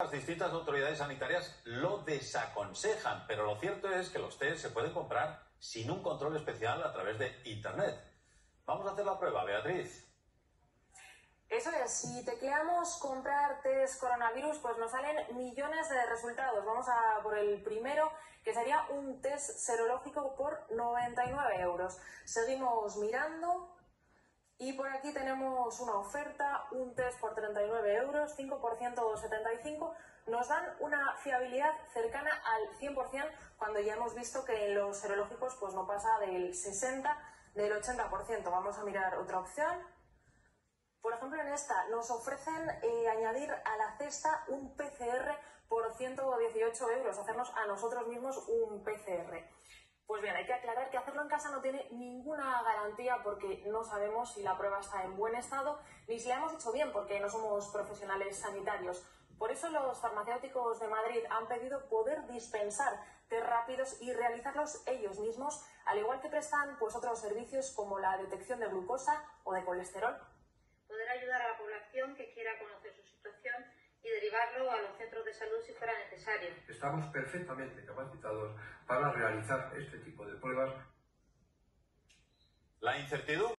Las distintas autoridades sanitarias lo desaconsejan, pero lo cierto es que los test se pueden comprar sin un control especial a través de Internet. Vamos a hacer la prueba, Beatriz. Eso es, si tecleamos comprar test coronavirus, pues nos salen millones de resultados. Vamos a por el primero, que sería un test serológico por 99 euros. Seguimos mirando, y por aquí tenemos una oferta, un test por 39 euros, 5% 75. Nos dan una fiabilidad cercana al 100% cuando ya hemos visto que en los serológicos pues no pasa del 60, del 80%. Vamos a mirar otra opción. Por ejemplo, en esta nos ofrecen eh, añadir a la cesta un PCR por 118 euros, hacernos a nosotros mismos un PCR. Bien, hay que aclarar que hacerlo en casa no tiene ninguna garantía porque no sabemos si la prueba está en buen estado ni si la hemos hecho bien porque no somos profesionales sanitarios. Por eso los farmacéuticos de Madrid han pedido poder dispensar test rápidos y realizarlos ellos mismos, al igual que prestan pues, otros servicios como la detección de glucosa o de colesterol. Poder ayudar a la población que quiera conocer su situación a los centros de salud si fuera necesario. Estamos perfectamente capacitados para realizar este tipo de pruebas. La incertidumbre